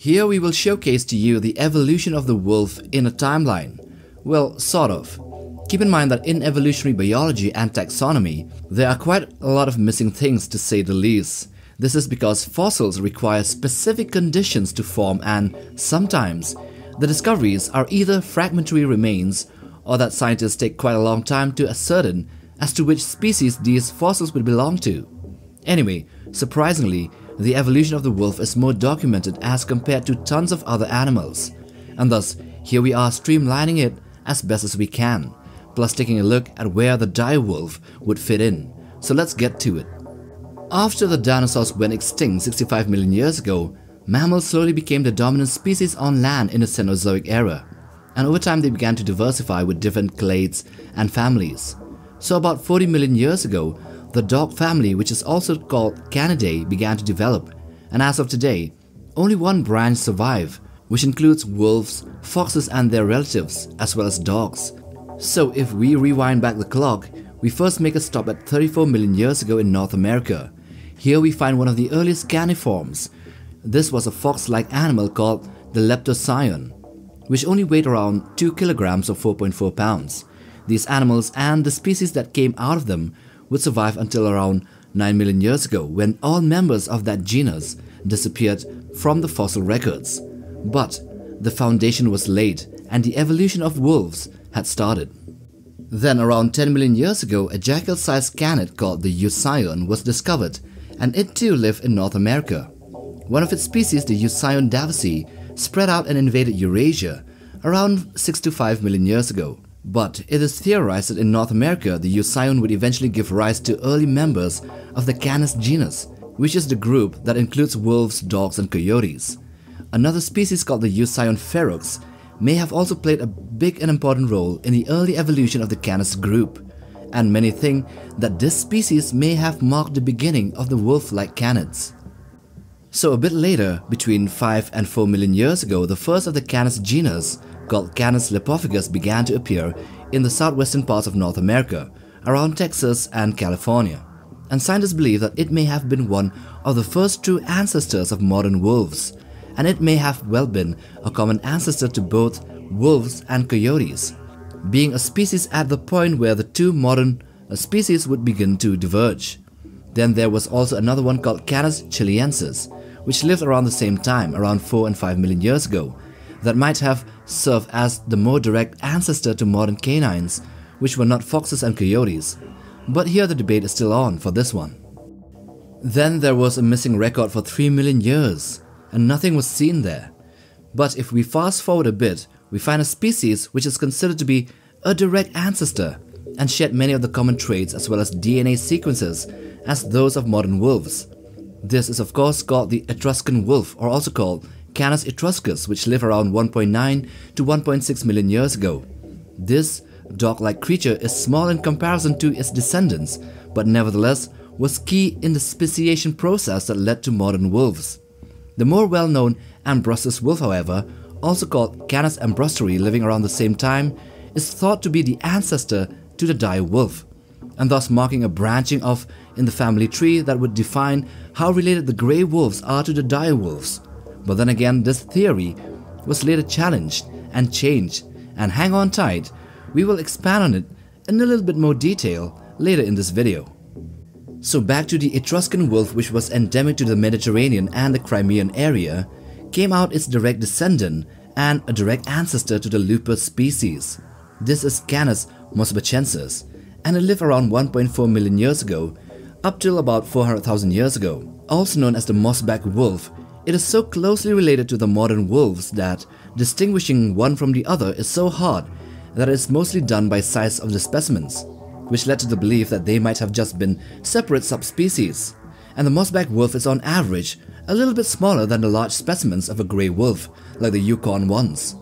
Here we will showcase to you the evolution of the wolf in a timeline. Well, sort of. Keep in mind that in evolutionary biology and taxonomy, there are quite a lot of missing things to say the least. This is because fossils require specific conditions to form and sometimes the discoveries are either fragmentary remains or that scientists take quite a long time to ascertain as to which species these fossils would belong to. Anyway, surprisingly, the evolution of the wolf is more documented as compared to tons of other animals, and thus here we are streamlining it as best as we can, plus taking a look at where the dire wolf would fit in. So let's get to it. After the dinosaurs went extinct 65 million years ago, mammals slowly became the dominant species on land in the Cenozoic era, and over time they began to diversify with different clades and families. So about 40 million years ago, the dog family, which is also called Canidae, began to develop, and as of today, only one branch survive, which includes wolves, foxes and their relatives, as well as dogs. So if we rewind back the clock, we first make a stop at 34 million years ago in North America. Here we find one of the earliest caniforms. This was a fox-like animal called the leptocyon, which only weighed around 2 kilograms or 4.4 pounds. These animals and the species that came out of them would survive until around 9 million years ago when all members of that genus disappeared from the fossil records. But the foundation was laid and the evolution of wolves had started. Then around 10 million years ago, a jackal-sized canid called the Eucyon was discovered and it too lived in North America. One of its species, the Eucyon davisi, spread out and invaded Eurasia around 6 to 5 million years ago. But it is theorized that in North America, the Eucyon would eventually give rise to early members of the Canis genus, which is the group that includes wolves, dogs, and coyotes. Another species called the Eucyon ferox may have also played a big and important role in the early evolution of the Canis group, and many think that this species may have marked the beginning of the wolf-like canids. So a bit later, between 5 and 4 million years ago, the first of the Canis genus called Canis lepophagus began to appear in the southwestern parts of North America, around Texas and California. And scientists believe that it may have been one of the first true ancestors of modern wolves, and it may have well been a common ancestor to both wolves and coyotes, being a species at the point where the two modern uh, species would begin to diverge. Then there was also another one called Canis chihliensis, which lived around the same time, around 4 and 5 million years ago, that might have served as the more direct ancestor to modern canines, which were not foxes and coyotes. But here the debate is still on for this one. Then there was a missing record for 3 million years, and nothing was seen there. But if we fast forward a bit, we find a species which is considered to be a direct ancestor and shared many of the common traits as well as DNA sequences as those of modern wolves. This is of course called the Etruscan wolf or also called Canis etruscus, which lived around 1.9 to 1.6 million years ago. This dog-like creature is small in comparison to its descendants, but nevertheless was key in the speciation process that led to modern wolves. The more well-known Ambrosius wolf, however, also called Canis armbrusteri living around the same time, is thought to be the ancestor to the dire wolf, and thus marking a branching off in the family tree that would define how related the grey wolves are to the dire wolves. But then again, this theory was later challenged and changed, and hang on tight, we will expand on it in a little bit more detail later in this video. So back to the Etruscan wolf which was endemic to the Mediterranean and the Crimean area, came out its direct descendant and a direct ancestor to the lupus species. This is Canis mosbachensis, and it lived around 1.4 million years ago, up till about 400,000 years ago. Also known as the Mosbach wolf, it is so closely related to the modern wolves that distinguishing one from the other is so hard that it is mostly done by size of the specimens, which led to the belief that they might have just been separate subspecies. And the Mosbach wolf is on average a little bit smaller than the large specimens of a grey wolf, like the Yukon ones.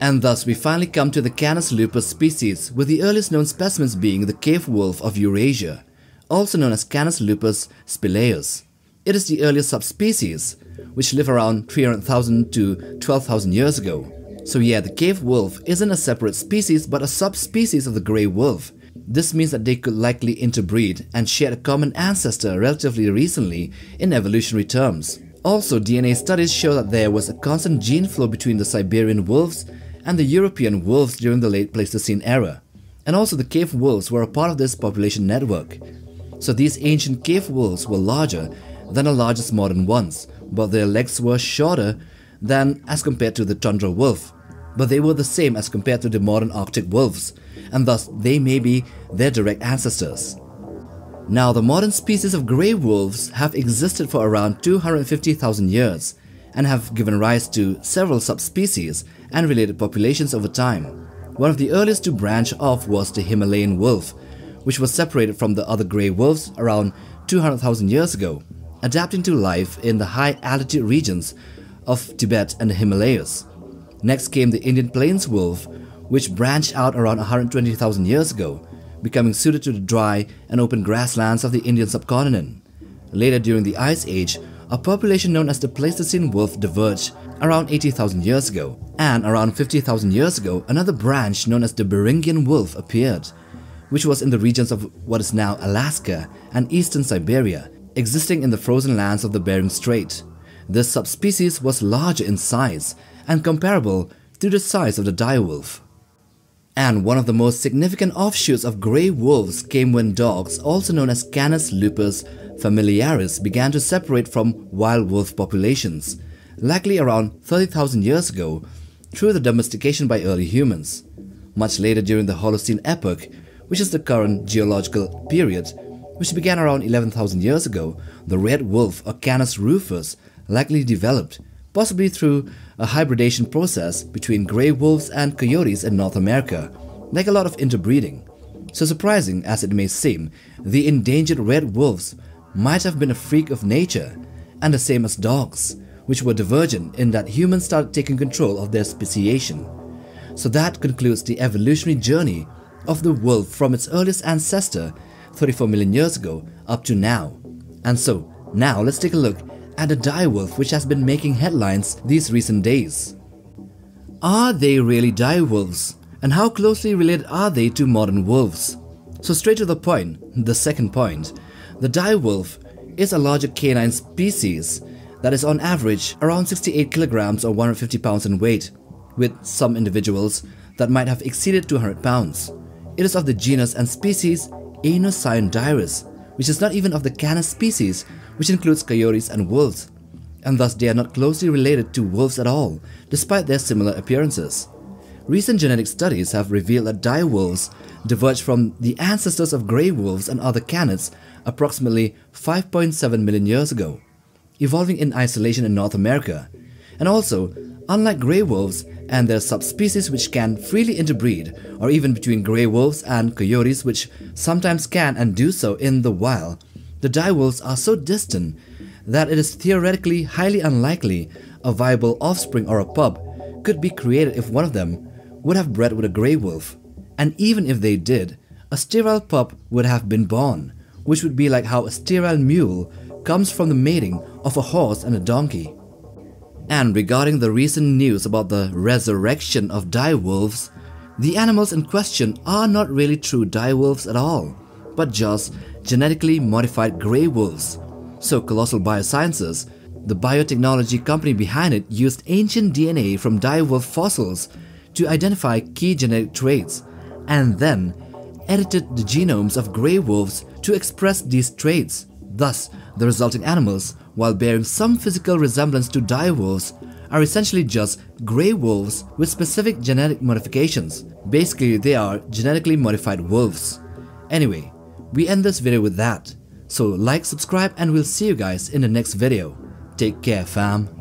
And thus we finally come to the Canis lupus species, with the earliest known specimens being the cave wolf of Eurasia, also known as Canis lupus spelaeus. It is the earliest subspecies, which live around 300,000 to 12,000 years ago. So yeah, the cave wolf isn't a separate species but a subspecies of the grey wolf. This means that they could likely interbreed and share a common ancestor relatively recently in evolutionary terms. Also, DNA studies show that there was a constant gene flow between the Siberian wolves and the European wolves during the late Pleistocene era. And also the cave wolves were a part of this population network. So these ancient cave wolves were larger than the largest modern ones, but their legs were shorter than as compared to the tundra wolf. But they were the same as compared to the modern Arctic wolves, and thus they may be their direct ancestors. Now, the modern species of grey wolves have existed for around 250,000 years and have given rise to several subspecies and related populations over time. One of the earliest to branch off was the Himalayan wolf, which was separated from the other grey wolves around 200,000 years ago, adapting to life in the high altitude regions of Tibet and the Himalayas. Next came the Indian plains wolf, which branched out around 120,000 years ago becoming suited to the dry and open grasslands of the Indian subcontinent. Later during the Ice Age, a population known as the Pleistocene wolf diverged around 80,000 years ago, and around 50,000 years ago, another branch known as the Beringian wolf appeared, which was in the regions of what is now Alaska and eastern Siberia, existing in the frozen lands of the Bering Strait. This subspecies was larger in size and comparable to the size of the direwolf. And one of the most significant offshoots of grey wolves came when dogs, also known as Canis lupus familiaris, began to separate from wild wolf populations, likely around 30,000 years ago, through the domestication by early humans. Much later during the Holocene epoch, which is the current geological period, which began around 11,000 years ago, the red wolf or Canis rufus likely developed, possibly through a hybridation process between gray wolves and coyotes in North America, like a lot of interbreeding. So surprising as it may seem, the endangered red wolves might have been a freak of nature, and the same as dogs, which were divergent in that humans started taking control of their speciation. So that concludes the evolutionary journey of the wolf from its earliest ancestor 34 million years ago up to now. And so, now let's take a look at a direwolf which has been making headlines these recent days. Are they really direwolves? And how closely related are they to modern wolves? So straight to the point, the second point, the direwolf is a larger canine species that is on average around 68 kilograms or 150 pounds in weight, with some individuals that might have exceeded 200 pounds. It is of the genus and species Aenocyon dirus, which is not even of the Canis species which includes coyotes and wolves, and thus they are not closely related to wolves at all, despite their similar appearances. Recent genetic studies have revealed that dire wolves diverged from the ancestors of grey wolves and other canids approximately 5.7 million years ago, evolving in isolation in North America. And also, unlike grey wolves and their subspecies which can freely interbreed, or even between grey wolves and coyotes which sometimes can and do so in the wild, the direwolves are so distant that it is theoretically highly unlikely a viable offspring or a pup could be created if one of them would have bred with a grey wolf. And even if they did, a sterile pup would have been born, which would be like how a sterile mule comes from the mating of a horse and a donkey. And regarding the recent news about the resurrection of direwolves, the animals in question are not really true direwolves at all, but just genetically modified grey wolves. So Colossal Biosciences, the biotechnology company behind it used ancient DNA from direwolf fossils to identify key genetic traits and then edited the genomes of grey wolves to express these traits. Thus, the resulting animals, while bearing some physical resemblance to dire wolves, are essentially just grey wolves with specific genetic modifications. Basically, they are genetically modified wolves. Anyway, we end this video with that. So like, subscribe and we'll see you guys in the next video. Take care fam.